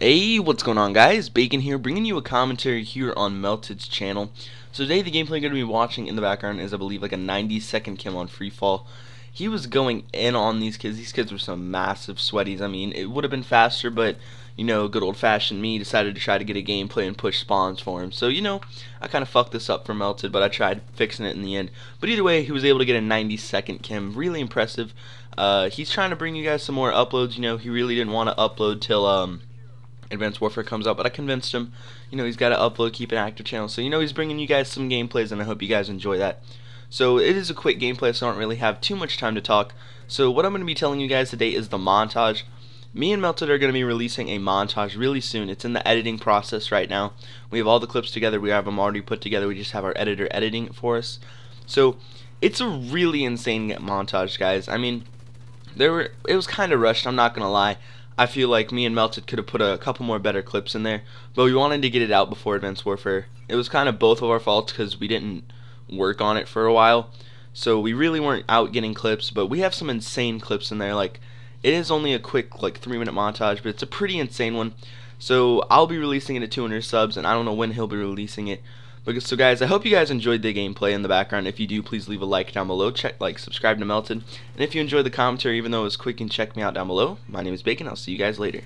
Hey, what's going on guys? Bacon here, bringing you a commentary here on Melted's channel. So today the gameplay you're going to be watching in the background is I believe like a 90 second kill on Free Fall. He was going in on these kids. These kids were some massive sweaties. I mean, it would have been faster, but you know, good old fashioned me decided to try to get a gameplay and push spawns for him. So, you know, I kind of fucked this up for Melted, but I tried fixing it in the end. But either way, he was able to get a 90 second KEM. Really impressive. Uh, he's trying to bring you guys some more uploads. You know, he really didn't want to upload till, um, Advanced Warfare comes out, but I convinced him, you know, he's got to upload, keep an active channel. So, you know, he's bringing you guys some gameplays, and I hope you guys enjoy that. So, it is a quick gameplay, so I don't really have too much time to talk. So, what I'm going to be telling you guys today is the montage. Me and Melted are going to be releasing a montage really soon. It's in the editing process right now. We have all the clips together. We have them already put together. We just have our editor editing it for us. So, it's a really insane montage, guys. I mean, there were it was kind of rushed. I'm not gonna lie. I feel like me and Melted could have put a couple more better clips in there, but we wanted to get it out before Advanced Warfare. It was kind of both of our faults because we didn't work on it for a while, so we really weren't out getting clips. But we have some insane clips in there. Like it is only a quick like three minute montage, but it's a pretty insane one. So I'll be releasing it at 200 subs, and I don't know when he'll be releasing it. So guys, I hope you guys enjoyed the gameplay in the background. If you do, please leave a like down below. Check like, subscribe to Melted. And if you enjoyed the commentary, even though it was quick, and check me out down below. My name is Bacon. I'll see you guys later.